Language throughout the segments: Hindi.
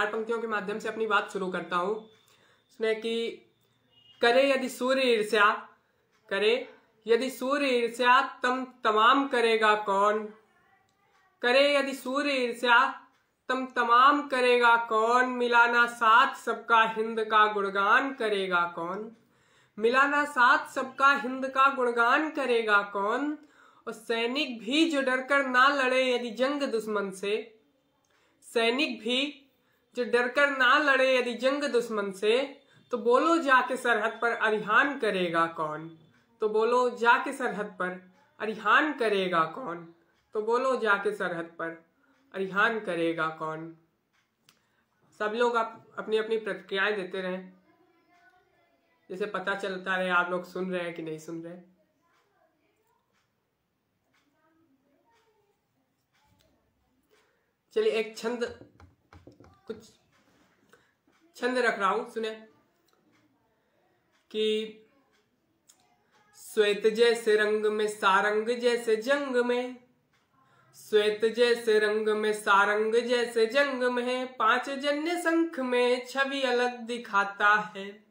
चार पंक्तियों के माध्यम से अपनी बात शुरू करता हूँ। उसने कि, करे यदि सूर्य ईर्ष्या, करे यदि सूर्य ईर्ष्या, तम तमाम करेगा कौन? करे यदि सूर्य ईर्ष्या, तम तमाम करेगा कौन? मिलाना साथ सबका हिंद का गुणगान करेगा कौन? मिलाना साथ सबका हिंद का गुणगान करेगा कौन? और सैनिक भी जो डरकर ना लड़े यदि जंग दुश्मन से, सैनिक भी जो डरकर ना लड़े यदि जंग दुश्मन से तो बोलो जाके सरहद पर अरिहान करेगा कौन? तो बोलो जाके सरहद पर अरिहान करेगा कौन? तो बोलो जाके सरहद पर अरिहान करेगा कौन? सब लोग आप अपनी अपनी प्रतिक्रियाएँ देते रहे। जैसे पता चलता रहे, आप लोग सुन रहे हैं कि नहीं सुन रहे? चलिए, एक छंद कुछ छंद रख रहा हूँ, सुने। कि श्वेत जैसे रंग में सारंग जैसे जंग में, श्वेत जैसे रंग में सारंग जैसे जंग में, पाँच जन्य संख में छवि अलग दिखाता है।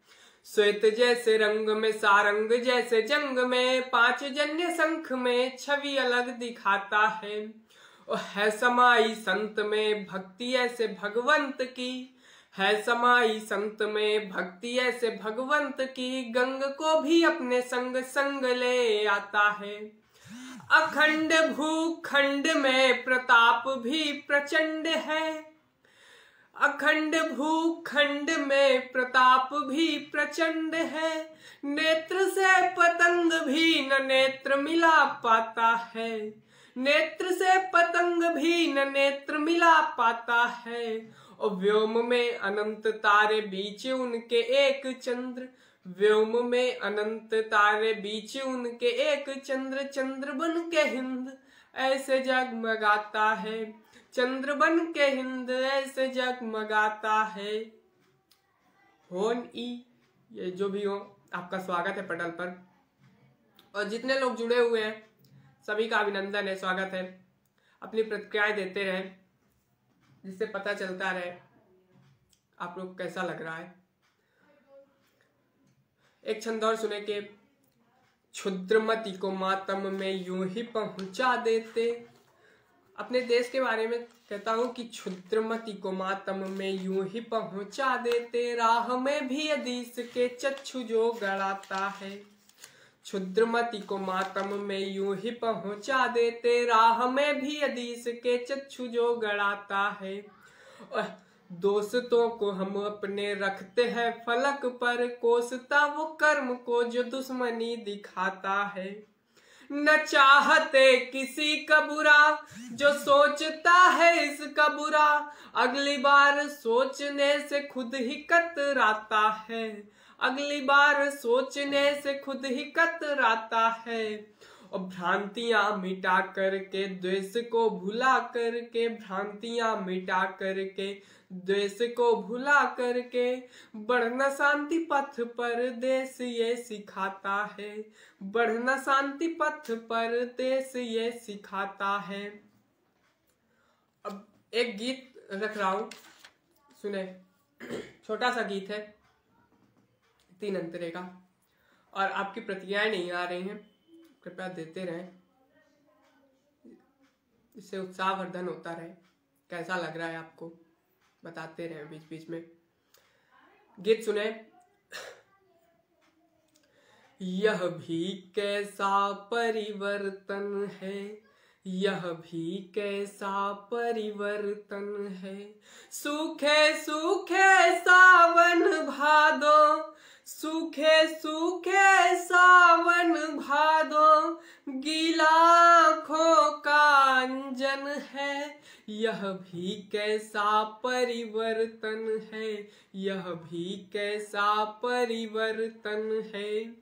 श्वेत जैसे रंग में सारंग जैसे जंग में, पाँच जन्य संख में छवि अलग दिखाता है। है समाई संत में भक्ति ऐसे भगवंत की। है समाई संत में भक्ति ऐसे भगवंत की, गंग को भी अपने संग संग ले आता है। अखंड भूखंड में प्रताप भी प्रचंड है। अखंड भूखंड में प्रताप भी प्रचंड है। नेत्र से पतंग भी न नेत्र मिला पाता है। नेत्र से पतंग भी न नेत्र मिला पाता है। और व्योम में अनंत तारे बीच उनके एक चंद्र, व्योम में अनंत तारे बीच उनके एक चंद्र चंद्र बन के हिंद ऐसे जगमगाता है। चंद्र बन के हिंद ऐसे जगमगाता है। होन ई, ये जो भी हो, आपका स्वागत है पटल पर। और जितने लोग जुड़े हुए हैं सभी का अभिनंदन है, स्वागत है। अपनी प्रतिक्रियाएँ देते रहे, जिससे पता चलता रहे आप लोग कैसा लग रहा है। एक छंद और सुने के क्षुद्रमती को मातम में यूँ ही पहुँचा देते। अपने देश के बारे में कहता हूँ कि क्षुद्रमती को मातम में यूँ ही पहुँचा देते। राह में भी अदीस के चक्षु जो गड़ाता है। क्षुद्रमती को मातम में यूँ ही पहुँचा देते, राह में भी अदीस के चक्षु जो गड़ाता है। दोस्तों को हम अपने रखते हैं फलक पर, कोसता वो कर्म को जो दुश्मनी दिखाता है। न चाहते किसी का बुरा, जो सोचता है इसका बुरा, अगली बार सोचने से खुद ही कतराता है। अगली बार सोचने से खुद ही कतराता है। और भ्रांतियाँ मिटा करके, द्वेष को भुला करके, भ्रांतियाँ मिटा करके, द्वेष को भुला करके, बढ़ना शांति पथ पर देश ये सिखाता है। बढ़ना शांति पथ पर देश ये सिखाता है। अब एक गीत रख रहा हूँ। सुने। छोटा सा गीत है। तीन अंतरे का और आपकी प्रतिक्रियाएँ नहीं आ रही हैं। कृपया देते रहें। इससे उत्साहवर्धन होता रहे। कैसा लग रहा है आपको? बताते रहे बीच बीच में। गीत सुने। यह भी कैसा परिवर्तन है? यह भी कैसा परिवर्तन है? सूखे सूखे सावन भादो। सूखे सूखे सावन भादो गीला खो का है। यह भी कैसा परिवर्तन है? यह भी कैसा परिवर्तन है?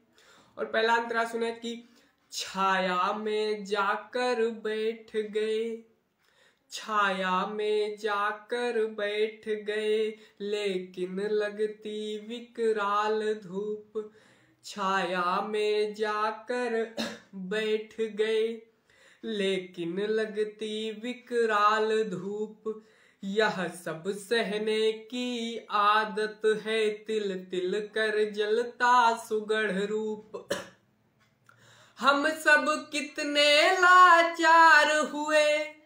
और पहला अंतरा सुने कि छाया में जाकर बैठ गए। छाया में जाकर बैठ गए, लेकिन लगती विकराल धूप। छाया में जाकर बैठ गए, लेकिन लगती विकराल धूप। यह सब सहने की आदत है तिल तिल कर जलता सुगढ़ रूप। हम सब कितने लाचार हुए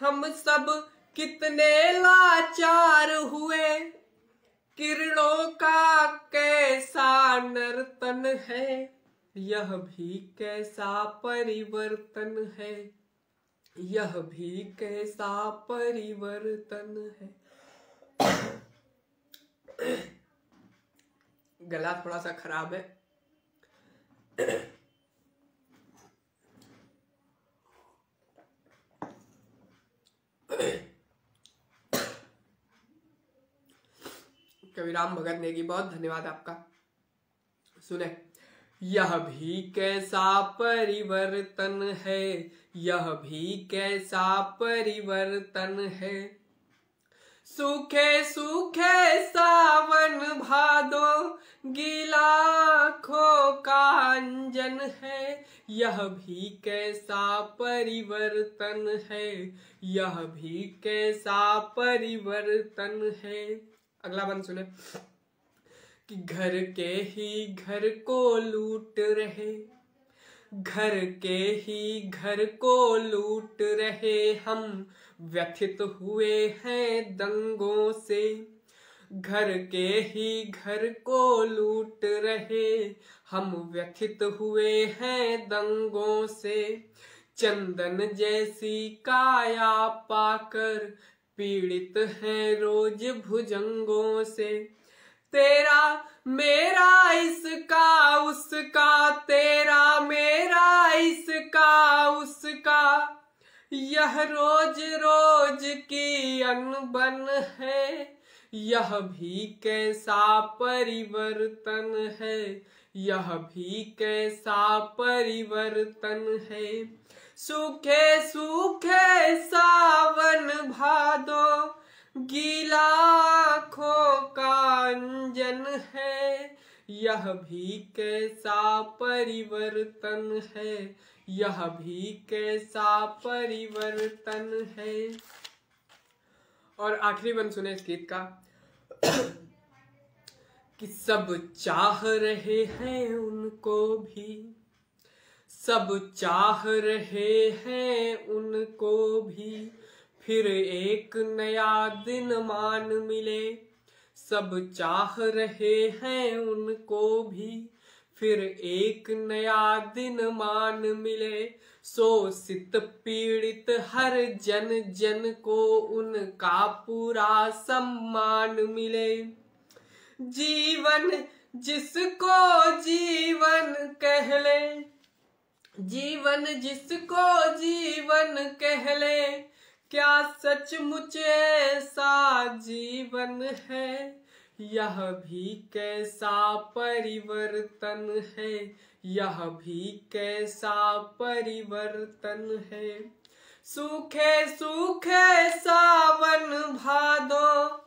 हम सब कितने लाचार हुए। किरणों का कैसा नर्तन है, यह भी कैसा परिवर्तन है। यह भी कैसा परिवर्तन है। गला थोड़ा सा खराब है। कविराम भगत नेगी बहुत धन्यवाद आपका। सुने। यह भी कैसा परिवर्तन है? यह भी कैसा परिवर्तन है? सूखे सूखे सावन भादो गीला खो का अंजन है। यह भी कैसा परिवर्तन है? यह भी कैसा परिवर्तन है? अगला बंद सुने। कि घर के ही घर को लूट रहे, घर के ही घर को लूट रहे हम व्यथित हुए हैं दंगों से। घर के ही घर को लूट रहे हम व्यथित हुए हैं दंगों से। चंदन जैसी काया पाकर पीड़ित है रोज भुजंगों से। तेरा मेरा इसका, उसका। तेरा मेरा इसका, उसका। यह रोज रोज की अनबन है। यह भी कैसा परिवर्तन है? यह भी कैसा परिवर्तन है? सूखे सूखे सावन भादो गीला खो का अंजन है। यह भी कैसा परिवर्तन है? यह भी कैसा परिवर्तन है? और आखिरी बन सुने इस गीत का। कि सब चाह रहे हैं उनको भी। सब चाह रहे हैं उनको भी। फिर एक नया दिन मान मिले। सब चाह रहे हैं उनको भी। फिर एक नया दिन मान मिले। शोषित पीड़ित हर जन जन को उनका पूरा सम्मान मिले। जीवन जिसको जीवन कह ले जीवन जिसको जीवन कह ले, क्या सचमुच ऐसा जीवन है? यह भी कैसा परिवर्तन है? यह भी कैसा परिवर्तन है? सूखे सूखे सावन भादो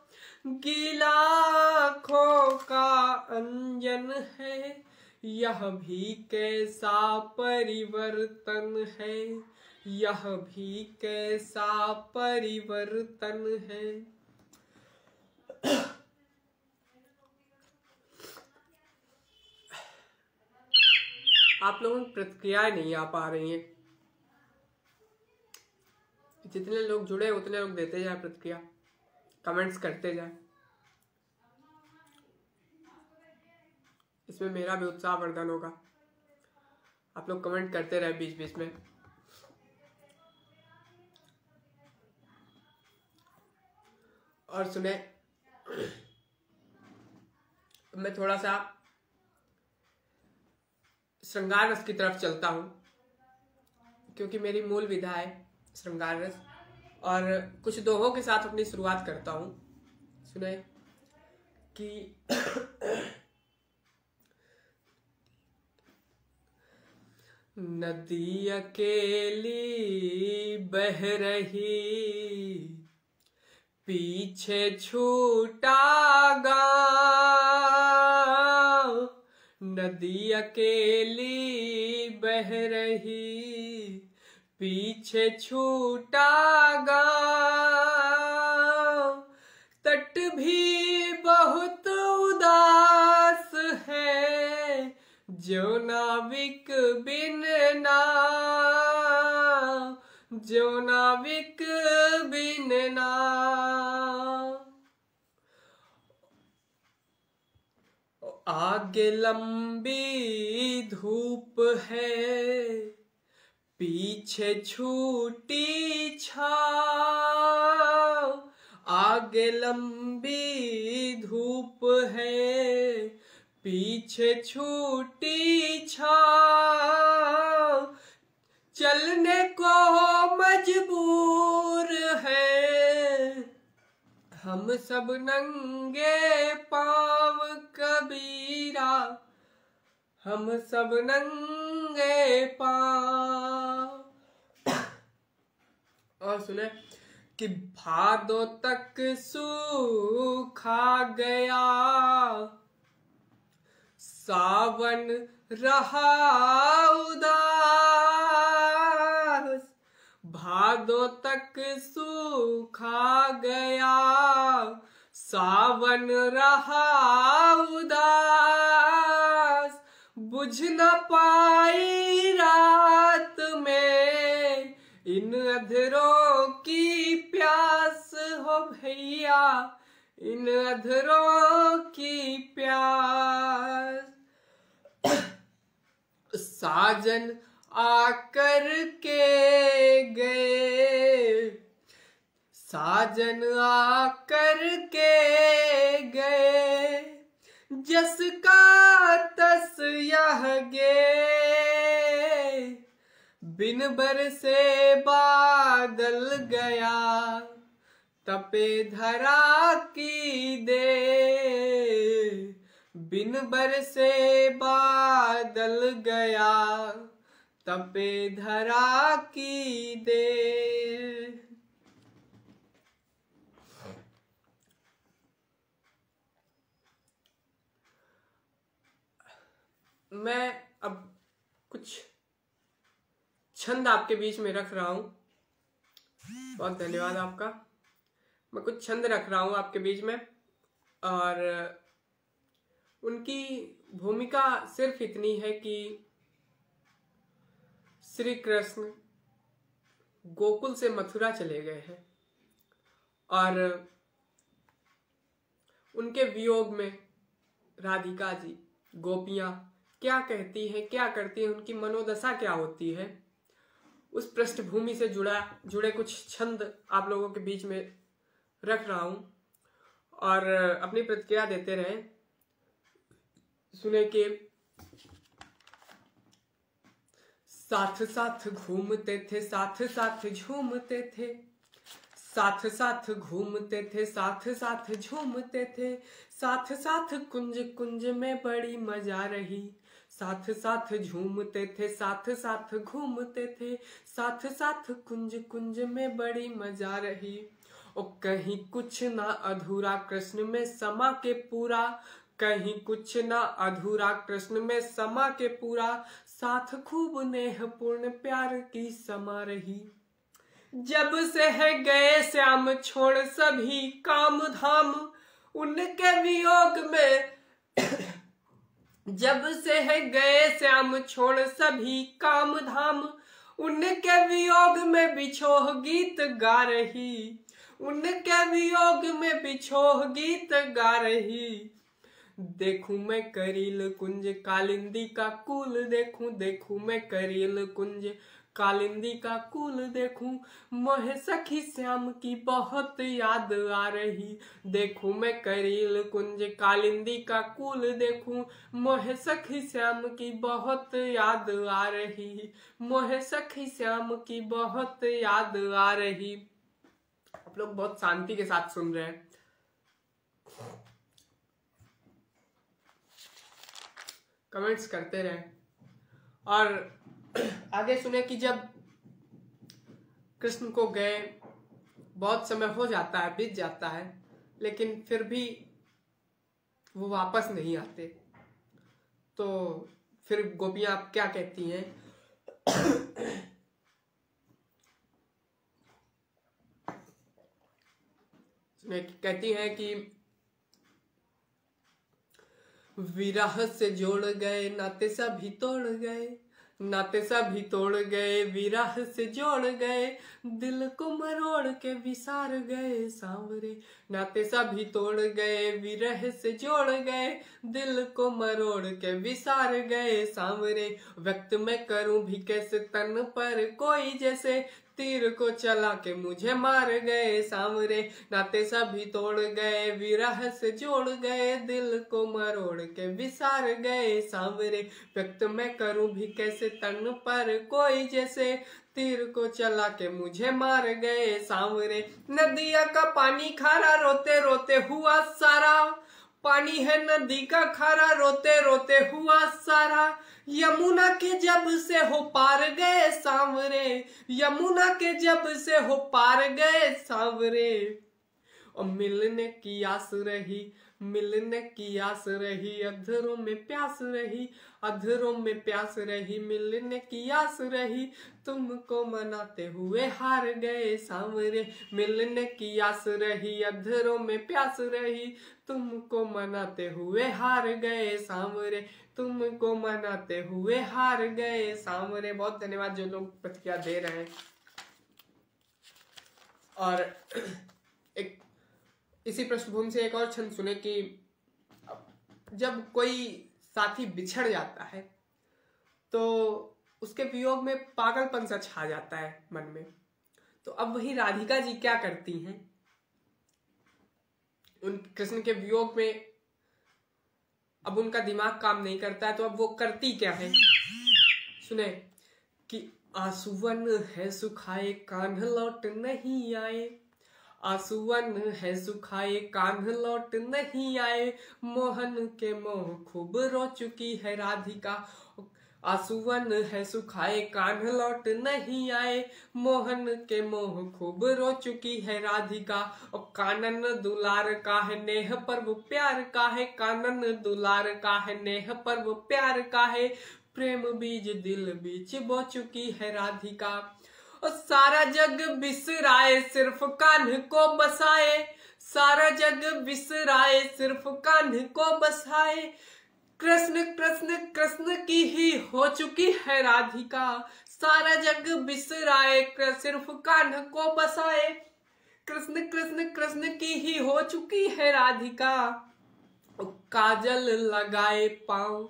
गीला खो का अंजन है। यह भी कैसा परिवर्तन है? यह भी कैसा परिवर्तन है? आप लोगों की प्रतिक्रियाएँ नहीं आ पा रही हैं। जितने लोग जुड़े उतने लोग देते जाए प्रतिक्रिया। कमेंट्स करते जाए। इसमें मेरा भी उत्साह वर्धन होगा। आप लोग कमेंट करते रहे बीच बीच में। और सुने, मैं थोड़ा सा श्रृंगार रस की तरफ़ चलता हूँ, क्योंकि मेरी मूल विधा है श्रृंगार रस। और कुछ दोहों के साथ अपनी शुरुआत करता हूँ। सुने, कि नदी अकेली बह रही। पीछे छूटा गाँव। नदी अकेली बह रही। पीछे छूटा गाँव। तट भी बहुत उदास। जो नाविक बिन ना, जो नाविक बिन ना। आगे लंबी धूप है, पीछे छूटी छाव। आगे लंबी धूप है पीछे छूटी छाव, चलने को मजबूर है। हम सब नंगे पाव कबीरा, हम सब नंगे पाव। और सुने, कि भादो तक सूखा गया। सावन रहा उदास। भादो तक सूखा गया। सावन रहा उदास। बुझ न पाई रात में। इन अधरों की प्यास हो भैया। इन अधरों की प्यास। साजन आकर के गए। साजन आकर के गए। जस का तस यह गे। बिन बर से बादल गया, तपे धरा की दे। बिन बर से बादल गया, तपे धरा की दे मैं अब कुछ छंद आपके बीच में रख रहा हूँ। बहुत धन्यवाद आपका। मैं कुछ छंद रख रहा हूँ आपके बीच में और उनकी भूमिका सिर्फ़ इतनी है कि श्री कृष्ण गोकुल से मथुरा चले गए हैं और उनके वियोग में राधिका जी, गोपियाँ क्या कहती हैं, क्या करती हैं, उनकी मनोदशा क्या होती है, उस पृष्ठभूमि से जुड़ा, जुड़े कुछ छंद आप लोगों के बीच में रख रहा हूँ और अपनी प्रतिक्रिया देते रहे। सुने के साथ साथ घूमते थे, साथ साथ झूमते थे, साथ साथ घूमते थे, साथ साथ झूमते थे, साथ साथ कुंज कुंज में बड़ी मज़ा रही, साथ साथ झूमते थे, साथ साथ घूमते थे, साथ साथ कुंज कुंज में बड़ी मज़ा रही, और कहीं कुछ ना अधूरा कृष्ण में समा के पूरा कहीं कुछ ना अधूरा कृष्ण में समा के पूरा साथ खूब नेह पूर्ण प्यार की समा रही। जब से है गए श्याम छोड़ सभी काम धाम, उनके वियोग में जब से है गए श्याम छोड़ सभी काम धाम, उनके वियोग में बिछोह गीत गा रही। उनके वियोग में बिछोह गीत गा रही। देखूँ मैं करील कुंज, कालिंदी का कुल देखूँ देखूँ मैं करील कुंज, कालिंदी का कुल देखूँ। मोह सखी श्याम की बहुत याद आ रही, देखूँ मैं करील कुंज, कालिंदी का कुल देखूँ। मोह सखी श्याम की बहुत याद आ रही, मोह सखी श्याम की बहुत याद आ रही। आप लोग बहुत शांति के साथ सुन रहे हैं। कमेंट्स करते रहे। और आगे सुने कि जब कृष्ण को गए, बहुत समय हो जाता है, बीत जाता है, लेकिन फिर भी वो वापस नहीं आते। तो फिर गोपियाँ आप क्या कहती हैं? सुने कहती हैं कि विरह से जोड़ गए, नाते सभी तोड़ गए। नाते सभी तोड़ गए, विरह से जोड़ गए। दिल को मरोड़ के विसार गए सांवरे। नाते सभी तोड़ गए, विरह से जोड़ गए। दिल को मरोड़ के विसार गए सांवरे। व्यक्त मैं करूँ भी कैसे तन पर कोई जैसे। तीर को चला के मुझे मार गए सांवरे नाते सभी तोड़ गए विरह से जोड़ गए, दिल को मरोड़ के विसार गए सांवरे व्यक्त मैं करूँ भी कैसे तन पर कोई जैसे? तीर को चला के मुझे मार गए सांवरे नदिया का पानी खारा, रोते रोते हुआ सारा। पानी है नदी का खारा, रोते रोते हुआ सारा। यमुना के जब से हो पार गए सांवरे, यमुना के जब से हो पार गए सांवरे। और मिलने की आस रही, मिलने की आस रही, अधरों में प्यास रही अधरों में प्यास रही, मिलने की आस रही, तुमको मनाते हुए हार गए सांवरे मिलने की आस रही, अधरों में प्यास रही, तुमको मनाते हुए हार गए सांवरे तुमको मनाते हुए हार गए सांवरे बहुत धन्यवाद जो लोग प्रतिक्रिया दे रहे हैं। और एक इसी पृष्ठभूमि से एक और छंद सुने कि जब कोई साथी बिछड़ जाता है। तो उसके वियोग में पागलपन सा छा जाता है मन में। तो अब वही राधिका जी क्या करती हैं? उन, कृष्ण के वियोग में अब उनका दिमाग काम नहीं करता है तो अब वो करती क्या है? सुने, कि आसुवन है, सुखाए, कान लौट नहीं आए। आंसुवन है सुखाए कान लौट नहीं आए। मोहन के मोह खूब रो चुकी है राधिका। आंसुवन है सुखाए कान लौट नहीं आए। मोहन के मोह खूब रो चुकी है राधिका। और कानन दुलार का है नेह पर्व प्यार का है। कानन दुलार का है नेह पर्व प्यार का है। प्रेम बीज दिल बीच बो चुकी है राधिका। और सारा जग बिसराए, सिर्फ़ कान्ह को बसाए। सारा जग बिसराए, सिर्फ़ कान्ह को बसाए। कृष्ण कृष्ण कृष्ण की ही हो चुकी है राधिका। सारा जग बिसराए सिर्फ़ कान्ह को बसाए। कृष्ण कृष्ण कृष्ण की ही हो चुकी है राधिका। काजल लगाए पाँव,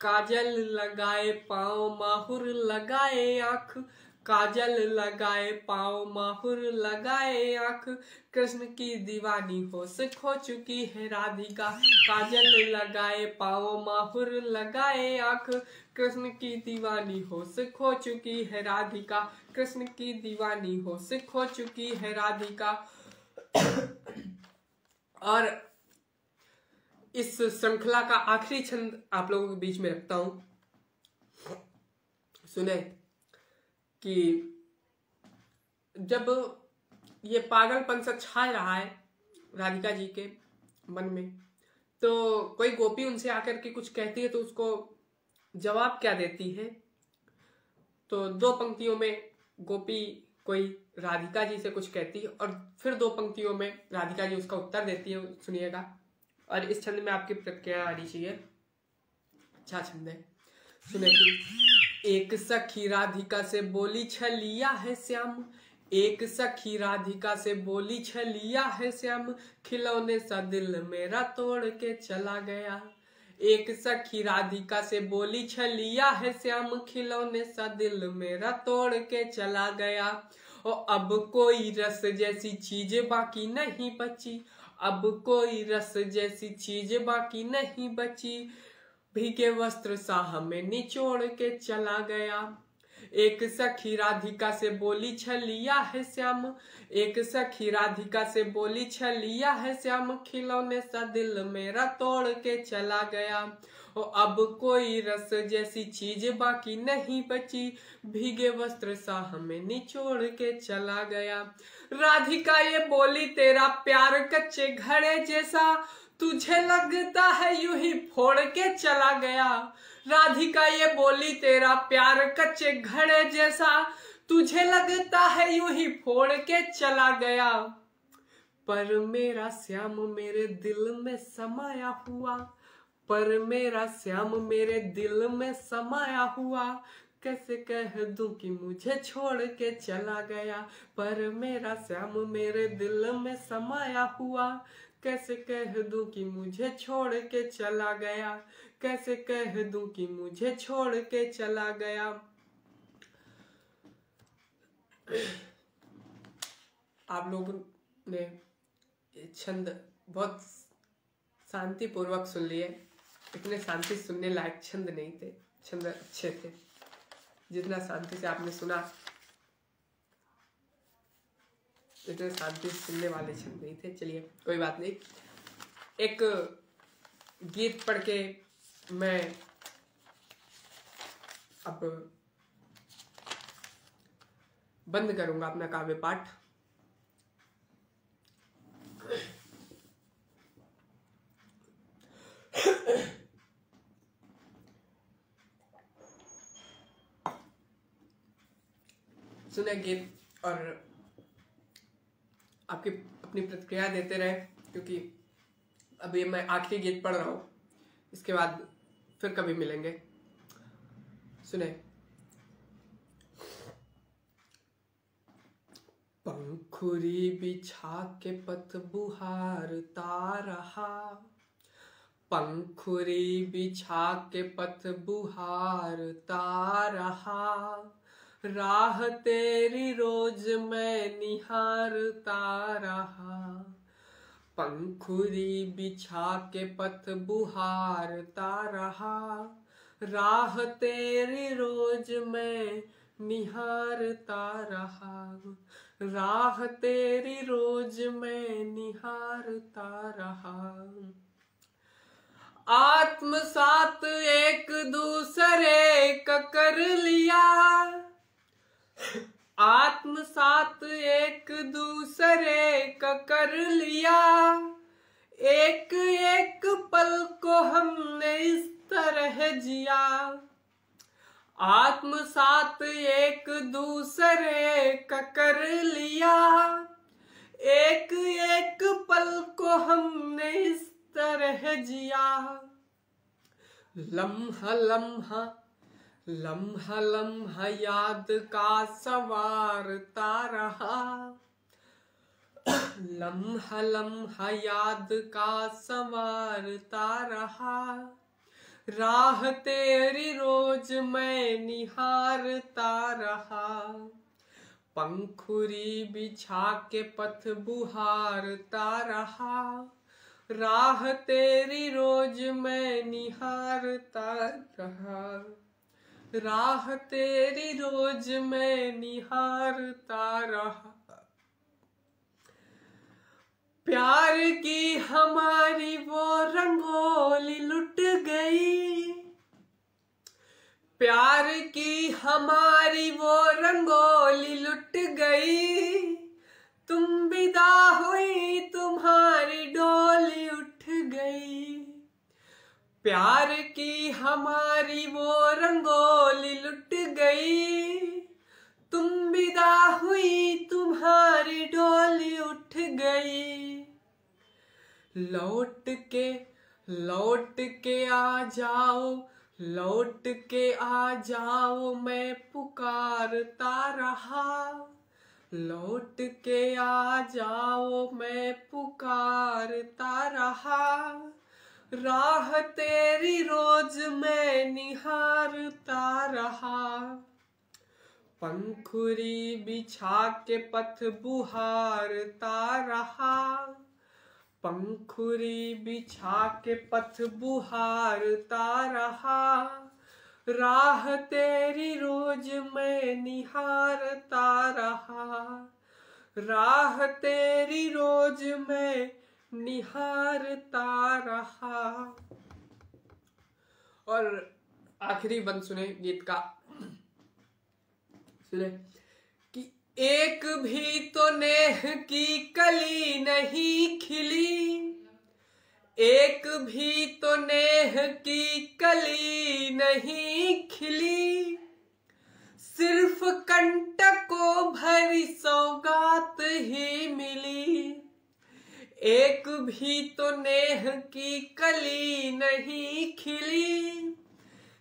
काजल लगाए पाँव, माहुर लगाए आँख। काजल लगाए पाओ माहुर लगाए आँख। कृष्ण की दीवानी होश खो चुकी है राधिका। काजल लगाए पाओ माहुर लगाए आँख। कृष्ण की दीवानी होश खो चुकी है राधिका। कृष्ण की दीवानी होश खो चुकी है राधिका। और इस श्रृंखला का आखिरी छंद आप लोगों के बीच में रखता हूँ। सुने। कि जब ये पागलपन सा छा रहा है राधिका जी के मन में तो कोई गोपी उनसे आकर के कुछ कहती है तो उसको जवाब क्या देती है? तो दो पंक्तियों में गोपी कोई राधिका जी से कुछ कहती है और फिर दो पंक्तियों में राधिका जी उसका उत्तर देती है, सुनिएगा। और इस छंद में आपकी प्रतिक्रिया आनी चाहिए अच्छा छंद है। सुने। एक सखी राधिका से बोली, छलिया है श्याम। एक सखी राधिका से बोली, छलिया है श्याम। खिलौने सा दिल मेरा तोड़ के चला गया। एक सखी राधिका से बोली, छलिया है श्याम। खिलौने सा दिल मेरा तोड़ के चला गया। और अब कोई रस जैसी चीज़ बाकी नहीं बची। अब कोई रस जैसी चीज़ बाकी नहीं बची। भीगे वस्त्र सा हमें निचोड़ के चला गया। एक सखी राधिका से बोली, छलिया है श्याम। एक सखी राधिका से बोली, छलिया है श्याम। खिलौने सा दिल मेरा तोड़ के चला गया। ओ, अब कोई रस जैसी चीज़ बाकी नहीं बची। भीगे वस्त्र सा हमें निचोड़ के चला गया। राधिका ये बोली, तेरा प्यार कच्चे घड़े जैसा, तुझे लगता है यू ही फोड़ के चला गया। राधिका ये बोली, तेरा प्यार कच्चे घड़े जैसा, तुझे लगता है यू ही फोड़ के चला गया। पर मेरा श्याम मेरे दिल में समाया हुआ, पर मेरा श्याम मेरे दिल में समाया हुआ कैसे कह दूँ कि मुझे छोड़ के चला गया, पर मेरा श्याम मेरे दिल में समाया हुआ। कैसे कह दूँ कि मुझे छोड़ के चला गया, कैसे कह दूँ कि मुझे छोड़ के चला गया। आप लोगों ने छंद बहुत शांति पूर्वक सुन लिए। इतने शांति सुनने लायक छंद नहीं थे, छंद अच्छे थे। जितना शांति से आपने सुना, इतने शांति सुनने वाले छंद नहीं थे। चलिए, कोई बात नहीं। एक गीत पढ़ के मैं अब बंद करूँगा अपना काव्य पाठ। सुने गीत और आपकी अपनी प्रतिक्रिया देते रहे, क्योंकि अभी मैं आखिरी गीत पढ़ रहा हूँ। इसके बाद फिर कभी मिलेंगे। सुने। पंखुरी बिछा के पथ बुहारता रहा। पंखुरी बिछा के पथ बुहारता रहा। राह तेरी रोज मैं निहारता रहा। पंखुरी बिछा के पथ बुहारता रहा। राह तेरी रोज मैं निहारता रहा। राह तेरी रोज मैं निहारता रहा। आत्म आत्मसात एक दूसरे का कर लिया। आत्मसात एक दूसरे का कर लिया। एक एक पल को हमने इस तरह जिया। आत्मसात एक दूसरे का कर लिया। एक एक पल को हमने इस तरह जिया। लम्हा लम्हा लम्हा लम्हा याद का सवारता रहा लम्हा लम्हा याद का सवारता रहा राह तेरी रोज मैं निहारता रहा पंखुरी बिछा के पथ बुहारता रहा राह तेरी रोज मैं निहारता रहा राह तेरी रोज मैं निहारता रहा। प्यार की हमारी वो रंगोली लुट गई। प्यार की हमारी वो रंगोली लुट गई। तुम विदा हुई तुम्हारी प्यार की हमारी वो रंगोली लुट गई। तुम विदा हुई, तुम्हारी डोली उठ गई। लौट के लौट के आ जाओ, लौट के आ जाओ, मैं पुकारता रहा। लौट के आ जाओ, मैं पुकारता रहा। राह तेरी रोज मैं निहारता रहा। पंखुरी बिछा के पथ बुहारता रहा। पंखुरी बिछा के पथ बुहारता रहा। राह तेरी रोज मैं निहारता रहा। राह तेरी रोज मैं निहारता रहा। और आखिरी बंद सुने गीत का। सुने। कि एक भी तो नेह की कली नहीं खिली। एक भी तो नेह की कली नहीं खिली। सिर्फ़ कंटकों भरी सौगात ही मिली। एक भी तो नेह की कली नहीं खिली।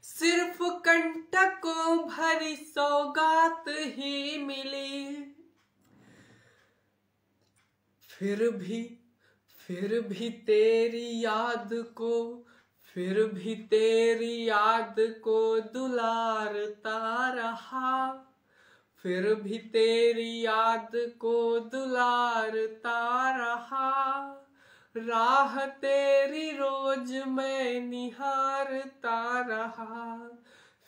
सिर्फ़ कंटकों भरी सौगात ही मिली। फिर भी फिर भी तेरी याद को, फिर भी तेरी याद को दुलारता रहा। फिर भी तेरी याद को दुलारता रहा। राह तेरी रोज मैं निहारता रहा।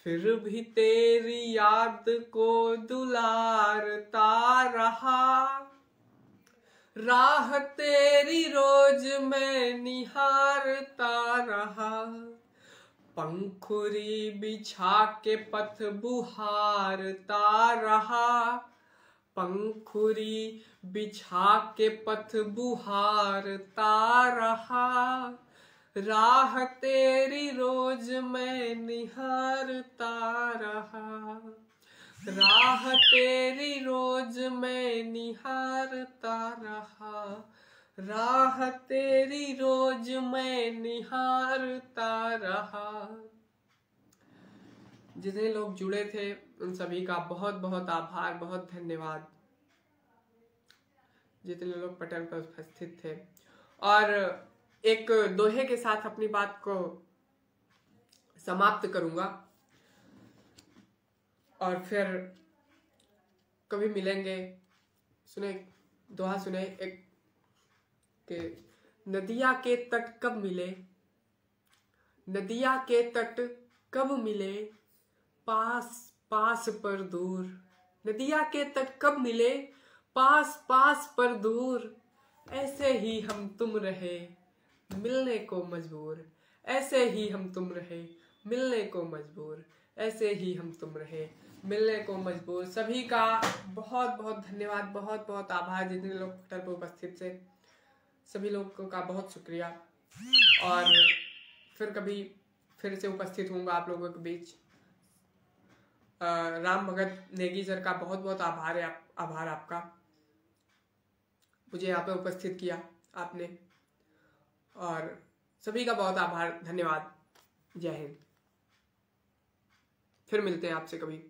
फिर भी तेरी याद को दुलारता रहा। राह तेरी रोज मैं निहारता रहा। पंखुरी बिछा के पथ बुहारता रहा। पंखुरी बिछा के पथ बुहारता रहा। राह तेरी रोज मैं निहारता रहा। राह तेरी रोज मैं निहारता रहा। राह तेरी रोज मैं निहारता रहा। जितने लोग जुड़े थे, उन सभी का बहुत बहुत आभार, बहुत धन्यवाद। जितने लोग पटल पर उपस्थित थे। और एक दोहे के साथ अपनी बात को समाप्त करूँगा। और फिर कभी मिलेंगे। सुने, दोहा सुने, एक के नदिया के तट कब मिले? नदिया के तट कब मिले? पास पास पर दूर। नदिया के तट कब मिले? पास पास पर दूर। ऐसे ही हम तुम रहे, मिलने को मजबूर। ऐसे ही हम तुम रहे, मिलने को मजबूर। ऐसे ही हम तुम रहे, मिलने को मजबूर। सभी का बहुत बहुत धन्यवाद, बहुत बहुत आभार। जितने लोग ट्विटर पर उपस्थित थे। सभी लोगों का बहुत शुक्रिया। और फिर कभी फिर से उपस्थित होऊँगा आप लोगों के बीच। राम भगत नेगी सर का बहुत बहुत आभार है आप, आभार आपका। मुझे यहाँ पे उपस्थित किया आपने। और सभी का बहुत आभार धन्यवाद। जय हिंद। फिर मिलते हैं आपसे कभी।